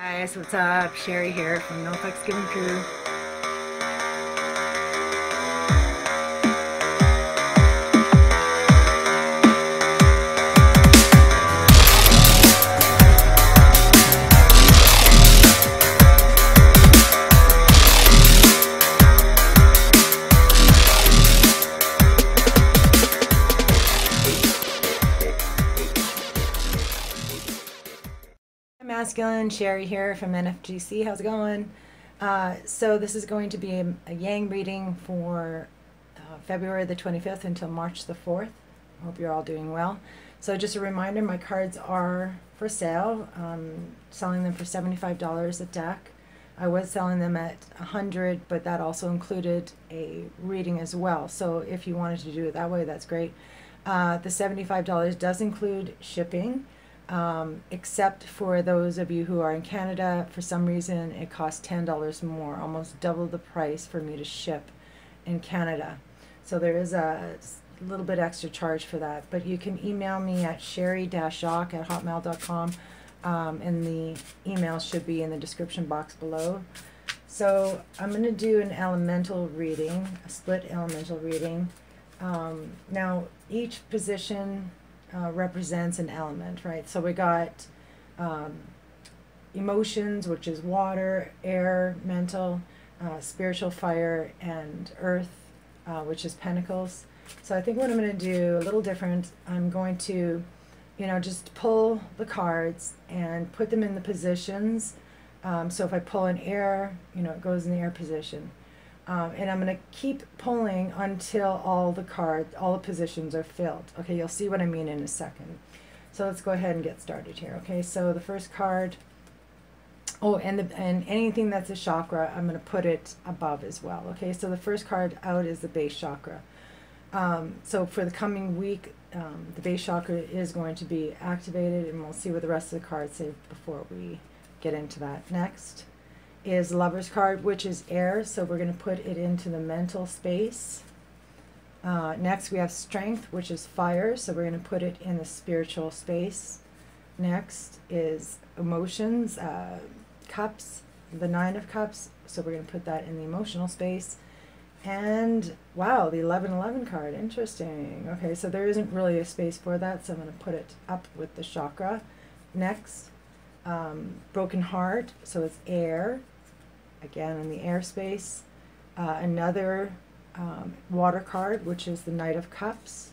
Guys, what's up? Sherry here from No Fucks Given Crew. Masculine, Sherry here from NFGC. How's it going? Uh, so this is going to be a, a Yang reading for uh, February the 25th until March the 4th. Hope you're all doing well. So just a reminder, my cards are for sale. Um, selling them for $75 a deck. I was selling them at 100 but that also included a reading as well. So if you wanted to do it that way, that's great. Uh, the $75 does include shipping um, except for those of you who are in Canada. For some reason, it costs $10 more, almost double the price for me to ship in Canada. So there is a little bit extra charge for that. But you can email me at sherry-jacques at hotmail.com, um, and the email should be in the description box below. So I'm going to do an elemental reading, a split elemental reading. Um, now, each position uh, represents an element, right? So we got um, emotions, which is water, air, mental, uh, spiritual fire, and earth, uh, which is pentacles. So I think what I'm going to do a little different. I'm going to, you know, just pull the cards and put them in the positions. Um, so if I pull an air, you know, it goes in the air position. Um, and I'm going to keep pulling until all the cards, all the positions are filled. Okay, you'll see what I mean in a second. So let's go ahead and get started here. Okay, so the first card, oh, and, the, and anything that's a chakra, I'm going to put it above as well. Okay, so the first card out is the base chakra. Um, so for the coming week, um, the base chakra is going to be activated, and we'll see what the rest of the cards say before we get into that. Next is lover's card, which is air, so we're going to put it into the mental space. Uh, next, we have strength, which is fire, so we're going to put it in the spiritual space. Next is emotions, uh, cups, the nine of cups, so we're going to put that in the emotional space. And wow, the 1111 card, interesting. Okay, so there isn't really a space for that, so I'm going to put it up with the chakra. Next, um, broken heart, so it's air, again in the airspace. Uh, another um, water card, which is the Knight of Cups.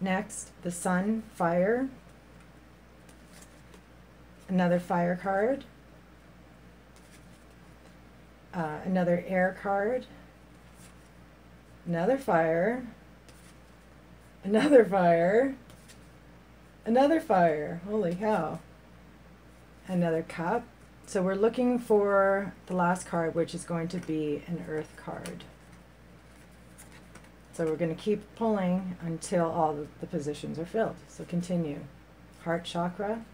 Next, the Sun, fire. Another fire card. Uh, another air card. Another fire. Another fire. Another fire. Holy cow. Another cup. So we're looking for the last card, which is going to be an earth card. So we're going to keep pulling until all the, the positions are filled. So continue. Heart chakra.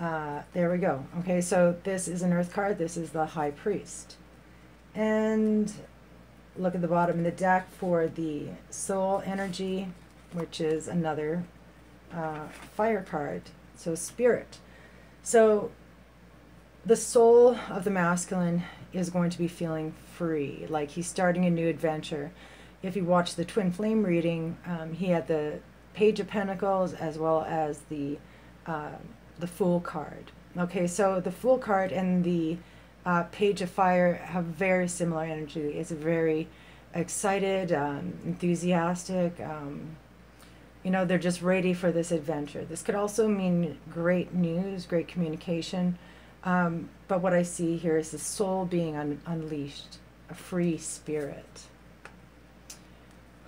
Uh, there we go. Okay, so this is an earth card. This is the high priest. And look at the bottom of the deck for the soul energy which is another uh, fire card. So spirit. So the soul of the masculine is going to be feeling free, like he's starting a new adventure. If you watch the twin flame reading, um, he had the page of pentacles as well as the uh, the fool card. Okay, so the fool card and the uh, page of fire have very similar energy. It's very excited, um, enthusiastic, um, you know, they're just ready for this adventure. This could also mean great news, great communication. Um, but what I see here is the soul being un unleashed, a free spirit.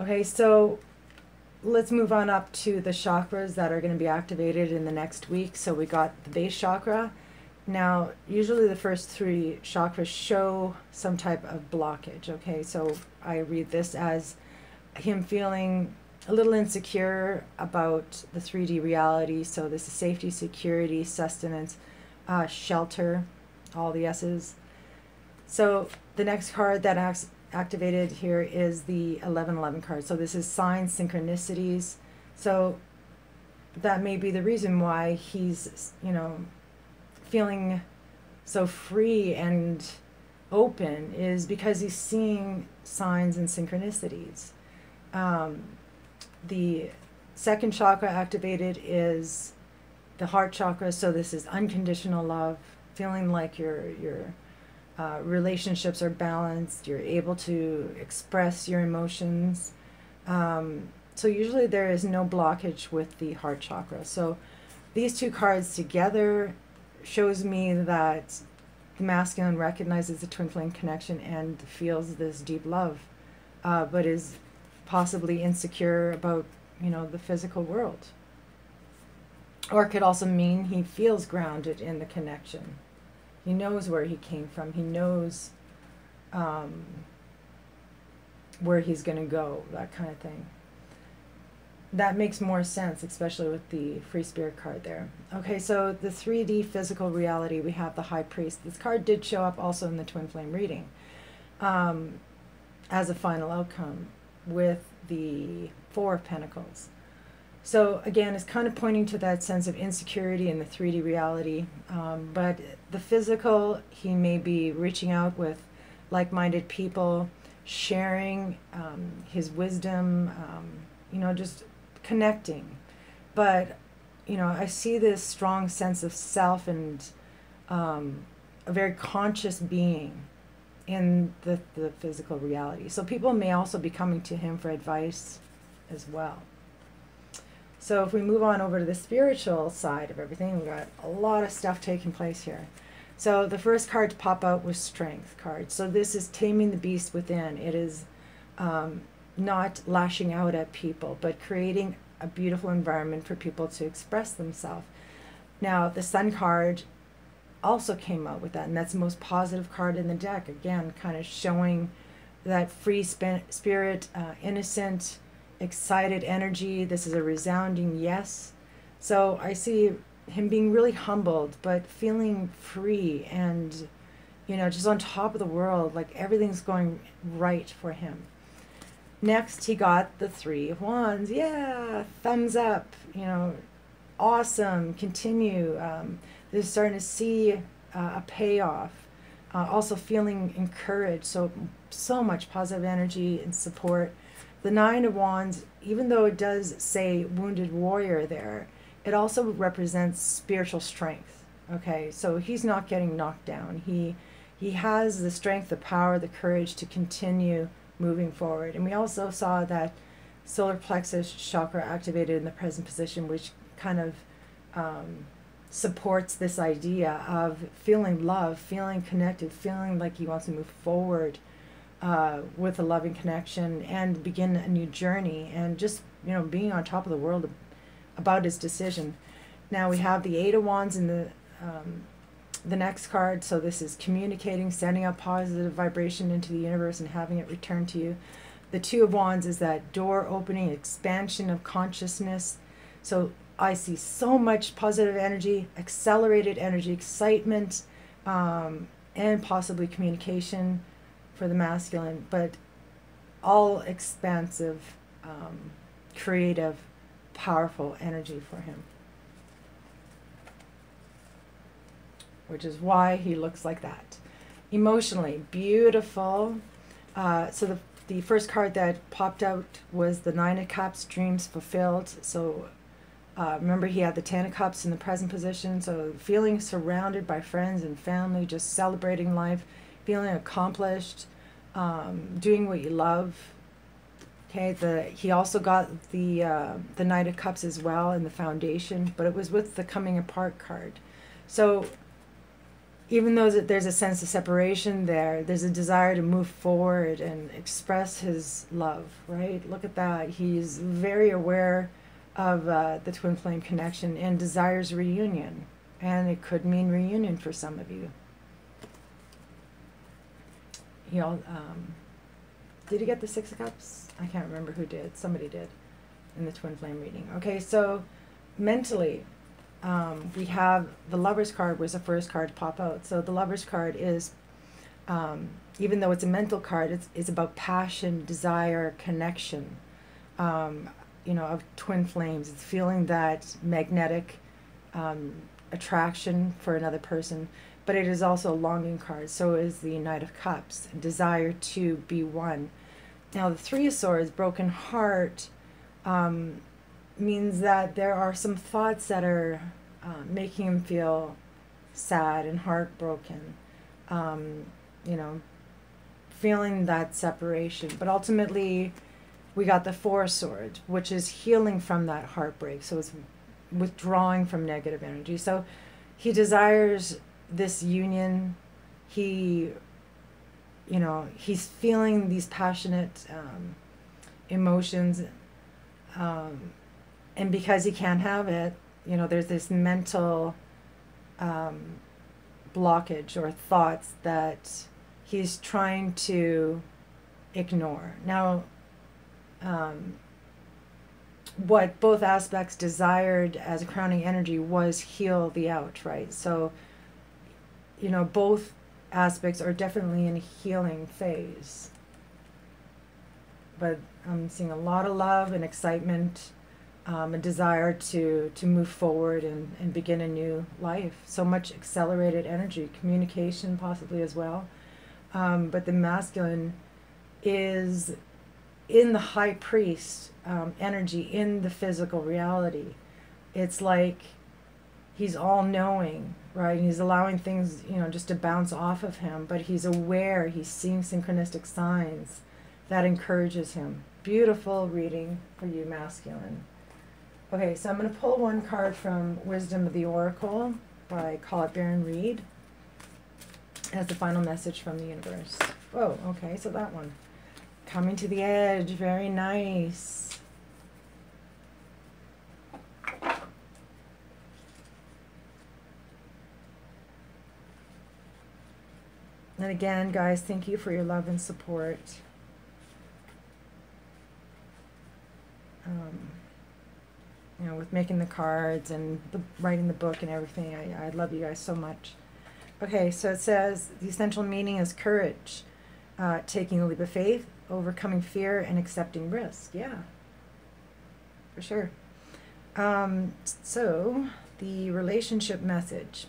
Okay, so let's move on up to the chakras that are going to be activated in the next week. So we got the base chakra. Now, usually the first three chakras show some type of blockage. Okay, so I read this as him feeling a little insecure about the 3D reality. So this is safety, security, sustenance, uh, shelter, all the S's. So the next card that acts activated here is the 1111 card. So this is signs, synchronicities. So that may be the reason why he's, you know, feeling so free and open is because he's seeing signs and synchronicities. Um, the second chakra activated is the heart chakra, so this is unconditional love, feeling like your your uh, relationships are balanced. You're able to express your emotions. Um, so usually there is no blockage with the heart chakra. So these two cards together shows me that the masculine recognizes the twin flame connection and feels this deep love, uh, but is possibly insecure about you know the physical world. Or it could also mean he feels grounded in the connection. He knows where he came from. He knows um, where he's going to go, that kind of thing. That makes more sense, especially with the free spirit card there. Okay, so the 3D physical reality, we have the high priest. This card did show up also in the twin flame reading um, as a final outcome with the four of pentacles. So again, it's kind of pointing to that sense of insecurity in the 3D reality. Um, but the physical, he may be reaching out with like-minded people, sharing um, his wisdom, um, you know, just connecting. But, you know, I see this strong sense of self and um, a very conscious being in the, the physical reality. So people may also be coming to him for advice as well. So if we move on over to the spiritual side of everything, we've got a lot of stuff taking place here. So the first card to pop out was Strength card. So this is taming the beast within. It is um, not lashing out at people, but creating a beautiful environment for people to express themselves. Now the Sun card also came out with that, and that's the most positive card in the deck. Again, kind of showing that free spirit, uh, innocent, excited energy. This is a resounding yes. So I see him being really humbled, but feeling free and, you know, just on top of the world. Like everything's going right for him. Next, he got the Three of Wands. Yeah, thumbs up. You know, awesome. Continue. Um, they're starting to see uh, a payoff. Uh, also feeling encouraged. So, so much positive energy and support the Nine of Wands, even though it does say wounded warrior there, it also represents spiritual strength. Okay, so he's not getting knocked down. He he has the strength, the power, the courage to continue moving forward. And we also saw that solar plexus chakra activated in the present position, which kind of um, supports this idea of feeling love, feeling connected, feeling like he wants to move forward uh, with a loving connection and begin a new journey and just you know being on top of the world about his decision. Now we have the eight of wands in the um, the next card. So this is communicating sending out positive vibration into the universe and having it return to you. The two of wands is that door opening expansion of consciousness. So i see so much positive energy accelerated energy excitement um, and possibly communication for the masculine, but all expansive, um, creative, powerful energy for him. Which is why he looks like that. Emotionally, beautiful. Uh, so the, the first card that popped out was the Nine of Cups, Dreams Fulfilled. So uh, remember, he had the Ten of Cups in the present position. So feeling surrounded by friends and family, just celebrating life feeling accomplished, um, doing what you love. Okay, the he also got the uh, the Knight of Cups as well in the foundation, but it was with the coming apart card. So even though there's a sense of separation there, there's a desire to move forward and express his love, right? Look at that. He's very aware of uh, the twin flame connection and desires reunion. And it could mean reunion for some of you. He all um, did he get the six of cups? I can't remember who did. Somebody did in the twin flame reading okay so mentally um, we have the lovers card was the first card to pop out. So the lovers card is um, even though it's a mental card it's, it's about passion desire connection. Um, you know, of twin flames. It's feeling that magnetic um, attraction for another person, but it is also a longing card. So is the Knight of Cups, desire to be one. Now, the Three of Swords, broken heart, um, means that there are some thoughts that are uh, making him feel sad and heartbroken. Um, you know, feeling that separation. But ultimately, we got the Four Swords, which is healing from that heartbreak. So it's withdrawing from negative energy. So he desires this union. He, you know, he's feeling these passionate um, emotions. Um, and because he can't have it, you know, there's this mental um, blockage or thoughts that he's trying to ignore. Now, um, what both aspects desired as a crowning energy was heal the out, right? So, you know, both aspects are definitely in healing phase. But I'm seeing a lot of love and excitement, um, a desire to to move forward and, and begin a new life. So much accelerated energy, communication possibly as well. Um, but the masculine is in the high priest um, energy, in the physical reality. It's like he's all knowing, right? He's allowing things, you know, just to bounce off of him, but he's aware, he's seeing synchronistic signs that encourages him. Beautiful reading for you, masculine. Okay, so I'm going to pull one card from Wisdom of the Oracle by Colette Baron Reed as the final message from the universe. Oh, okay, so that one. Coming to the edge, very nice. And again, guys, thank you for your love and support. Um, you know, with making the cards and the, writing the book and everything, I, I love you guys so much. Okay, so it says the essential meaning is courage, uh, taking a leap of faith, overcoming fear, and accepting risk. Yeah, for sure. Um, so, the relationship message.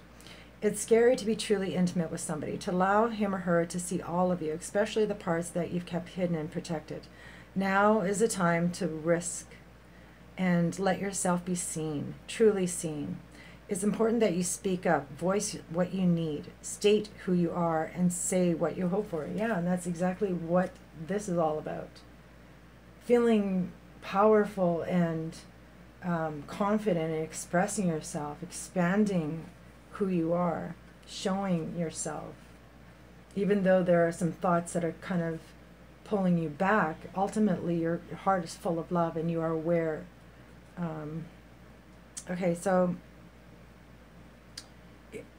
It's scary to be truly intimate with somebody, to allow him or her to see all of you, especially the parts that you've kept hidden and protected. Now is the time to risk and let yourself be seen, truly seen. It's important that you speak up, voice what you need, state who you are, and say what you hope for. Yeah, and that's exactly what this is all about. Feeling powerful and um, confident in expressing yourself, expanding who you are, showing yourself. Even though there are some thoughts that are kind of pulling you back, ultimately your, your heart is full of love and you are aware. Um, okay, so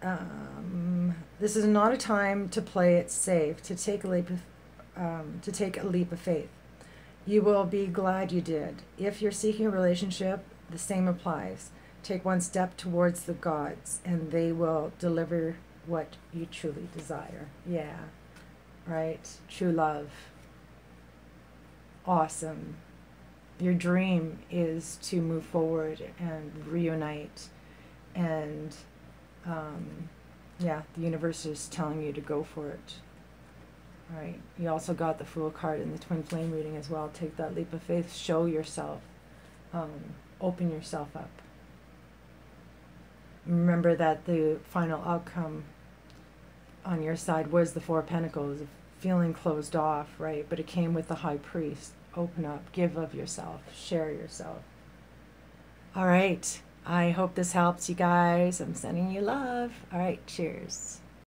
um, this is not a time to play it safe, to take a leap of, um, to take a leap of faith. You will be glad you did. If you're seeking a relationship, the same applies. Take one step towards the gods, and they will deliver what you truly desire. Yeah, right? True love. Awesome. Your dream is to move forward and reunite and um, yeah, the universe is telling you to go for it. Right. You also got the Fool card in the Twin Flame reading as well. Take that leap of faith. Show yourself. Um, open yourself up. Remember that the final outcome on your side was the Four of Pentacles, feeling closed off, right? But it came with the High Priest. Open up, give of yourself, share yourself. All right. I hope this helps you guys. I'm sending you love. All right, cheers.